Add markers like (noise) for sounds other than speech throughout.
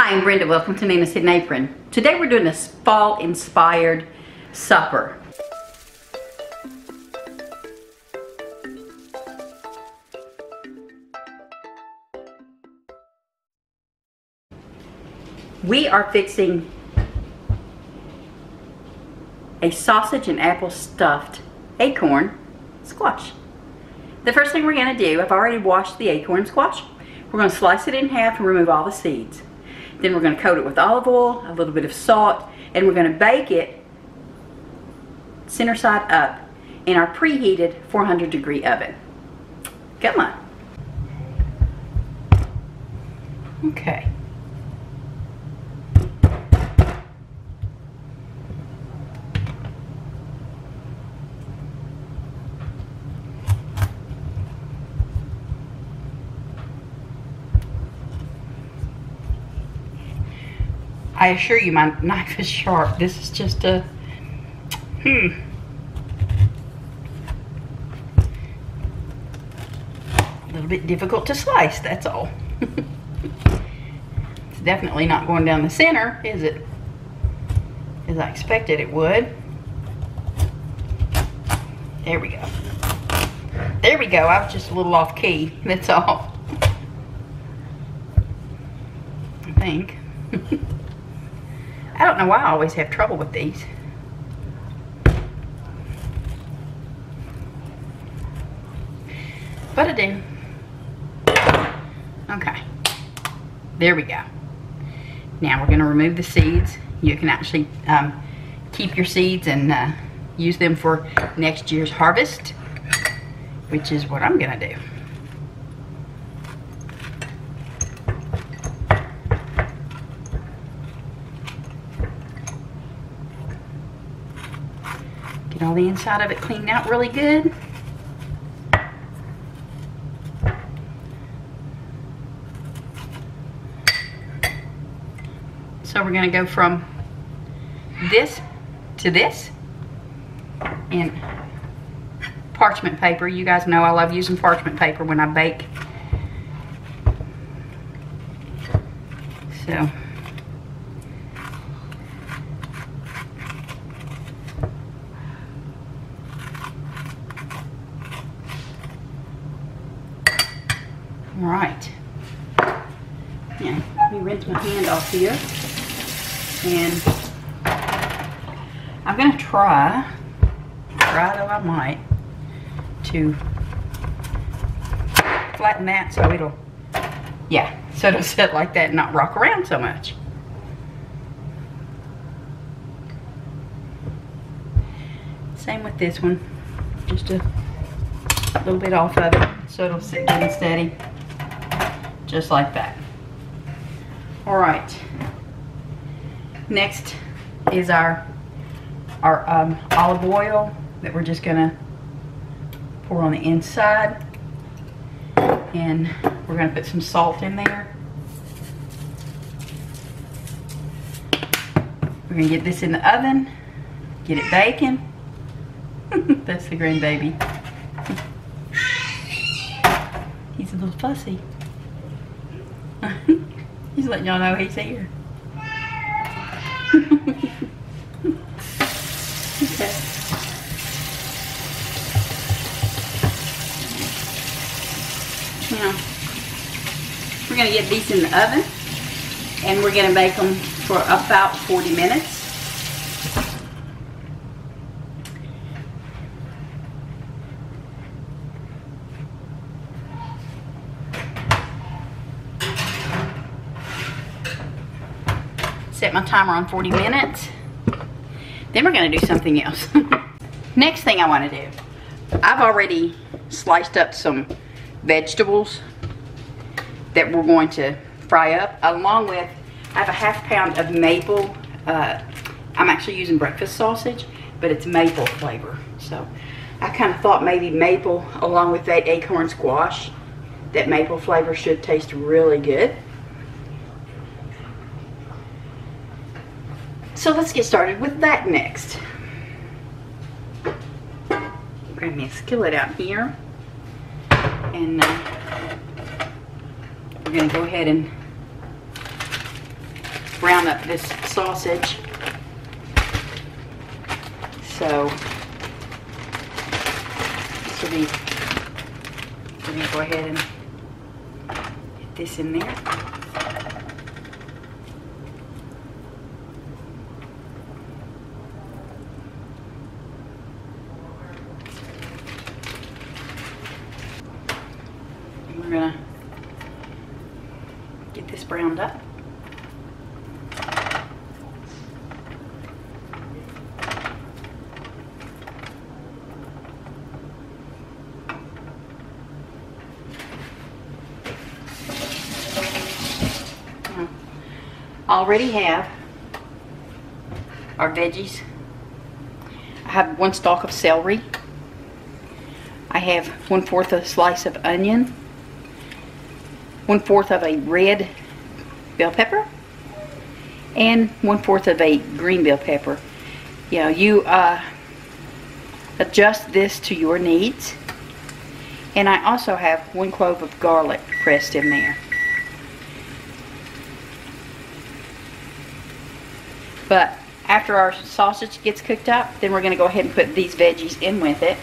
Hi, I'm Brenda. Welcome to Nana's Hidden Apron. Today we're doing a fall-inspired supper. We are fixing a sausage and apple stuffed acorn squash. The first thing we're going to do, I've already washed the acorn squash. We're going to slice it in half and remove all the seeds. Then we're going to coat it with olive oil, a little bit of salt, and we're going to bake it center side up in our preheated 400 degree oven. Come on. Okay. I assure you my knife is sharp. This is just a, hmm. A little bit difficult to slice, that's all. (laughs) it's definitely not going down the center, is it? As I expected it would. There we go. There we go. I was just a little off key. (laughs) That's all. I think. (laughs) I don't know why I always have trouble with these. But I do. Okay. There we go. Now we're going to remove the seeds. You can actually um, keep your seeds and uh, use them for next year's harvest, which is what I'm going to do. All the inside of it cleaned out really good. So we're gonna go from this to this in parchment paper. You guys know I love using parchment paper when I bake. So All right. Yeah, let me rinse my hand off here. And I'm going to try, try though I might, to flatten that so it'll, yeah, so it'll sit like that and not rock around so much. Same with this one. Just a little bit off of it so it'll sit good and steady just like that. All right, next is our, our um, olive oil that we're just gonna pour on the inside. And we're gonna put some salt in there. We're gonna get this in the oven, get it baking. (laughs) That's the grandbaby. He's a little fussy. He's letting y'all know he's here. okay. Now, we're going to get these in the oven and we're going to bake them for about 40 minutes. My timer on 40 minutes. Then we're gonna do something else. (laughs) Next thing I wanna do, I've already sliced up some vegetables that we're going to fry up along with, I have a half pound of maple, uh, I'm actually using breakfast sausage, but it's maple flavor. So I kind of thought maybe maple along with that acorn squash, that maple flavor should taste really good. So let's get started with that next. Grab me a skillet out here. And uh, we're going to go ahead and brown up this sausage. So this will be, we're gonna go ahead and get this in there. Gonna get this browned up. already have our veggies. I have one stalk of celery. I have one fourth of a slice of onion. One fourth of a red bell pepper. And one fourth of a green bell pepper. You know, you uh, adjust this to your needs. And I also have one clove of garlic pressed in there. But after our sausage gets cooked up, then we're going to go ahead and put these veggies in with it.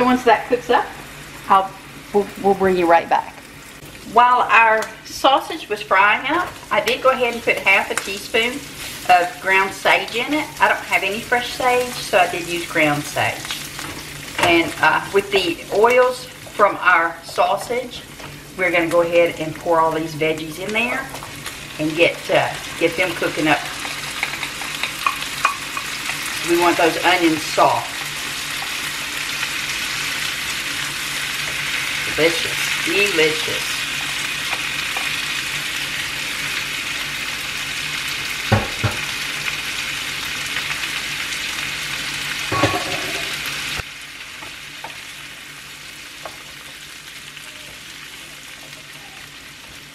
So once that cooks up, I'll, we'll, we'll bring you right back. While our sausage was frying up, I did go ahead and put half a teaspoon of ground sage in it. I don't have any fresh sage, so I did use ground sage. And uh, with the oils from our sausage, we're going to go ahead and pour all these veggies in there and get uh, get them cooking up. We want those onions soft. Delicious, delicious.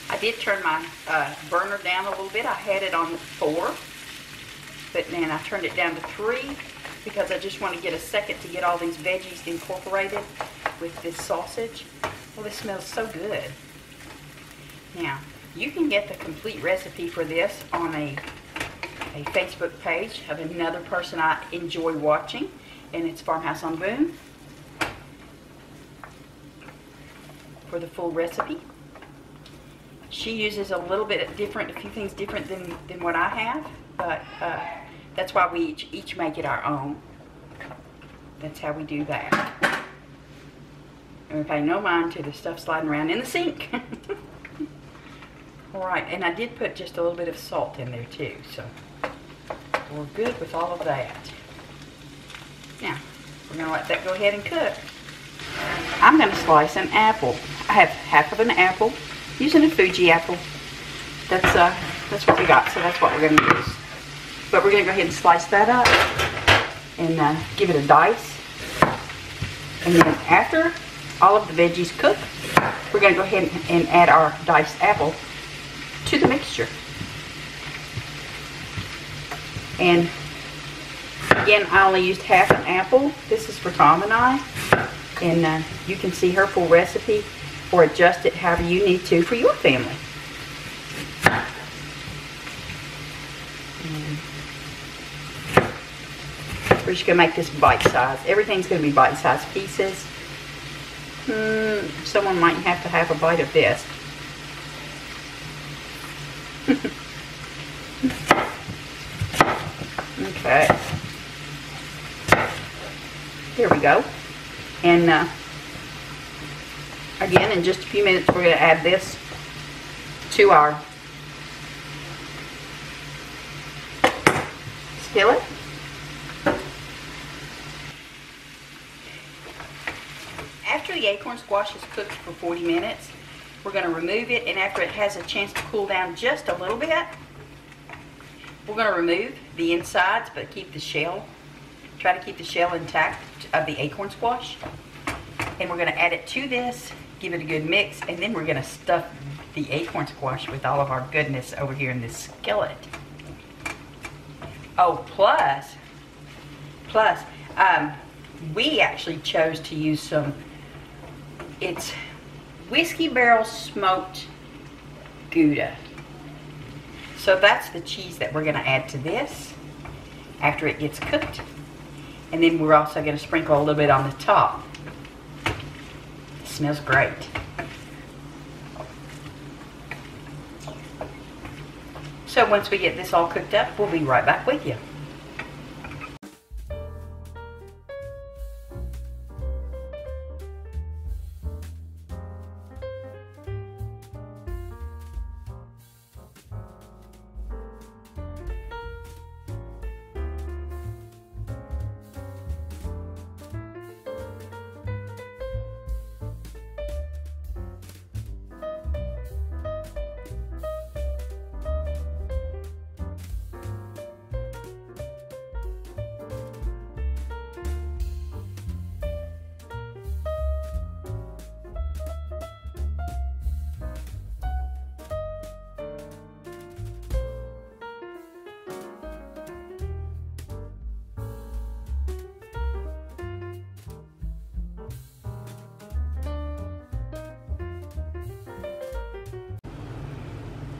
I did turn my uh, burner down a little bit. I had it on four, but then I turned it down to three because I just want to get a second to get all these veggies incorporated with this sausage. Well, this smells so good. Now, you can get the complete recipe for this on a, a Facebook page of another person I enjoy watching, and it's Farmhouse on Boone for the full recipe. She uses a little bit different, a few things different than, than what I have, but uh, that's why we each, each make it our own. That's how we do that. And pay no mind to the stuff sliding around in the sink. (laughs) all right, and I did put just a little bit of salt in there too, so we're good with all of that. Now, we're gonna let that go ahead and cook. I'm gonna slice an apple. I have half of an apple, using a Fuji apple. That's uh, that's what we got, so that's what we're gonna use. But we're gonna go ahead and slice that up and uh, give it a dice. And then after all of the veggies cook, we're gonna go ahead and add our diced apple to the mixture. And again, I only used half an apple. This is for Tom and I. And uh, you can see her full recipe or adjust it however you need to for your family. We're just going to make this bite size. Everything's going to be bite size pieces. Hmm, someone might have to have a bite of this. (laughs) okay. There we go. And uh, again, in just a few minutes, we're going to add this to our skillet. After acorn squash is cooked for 40 minutes, we're going to remove it, and after it has a chance to cool down just a little bit, we're going to remove the insides, but keep the shell. Try to keep the shell intact of the acorn squash. And we're going to add it to this, give it a good mix, and then we're going to stuff the acorn squash with all of our goodness over here in this skillet. Oh, plus, plus, um, we actually chose to use some, it's whiskey barrel smoked Gouda. So that's the cheese that we're gonna add to this after it gets cooked. And then we're also gonna sprinkle a little bit on the top. It smells great. So once we get this all cooked up, we'll be right back with you.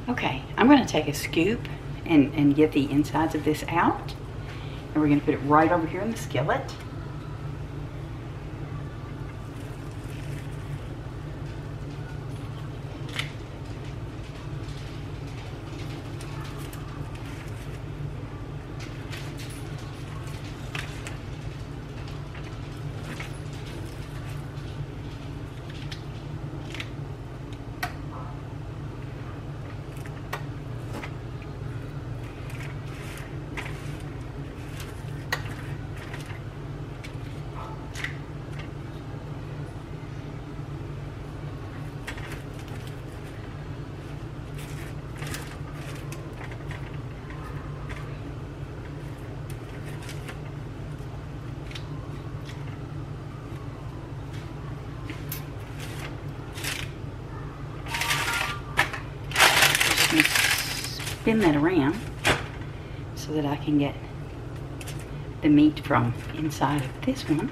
Okay, I'm gonna take a scoop and, and get the insides of this out. And we're gonna put it right over here in the skillet. Spin that around so that I can get the meat from inside of this one.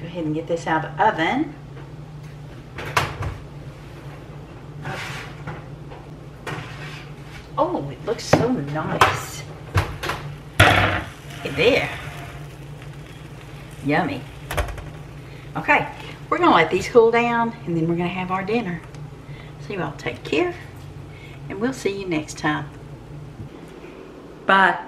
Go ahead and get this out of the oven. Oh, it looks so nice. There. Yummy. Okay, we're gonna let these cool down and then we're gonna have our dinner. So you all take care and we'll see you next time. Bye.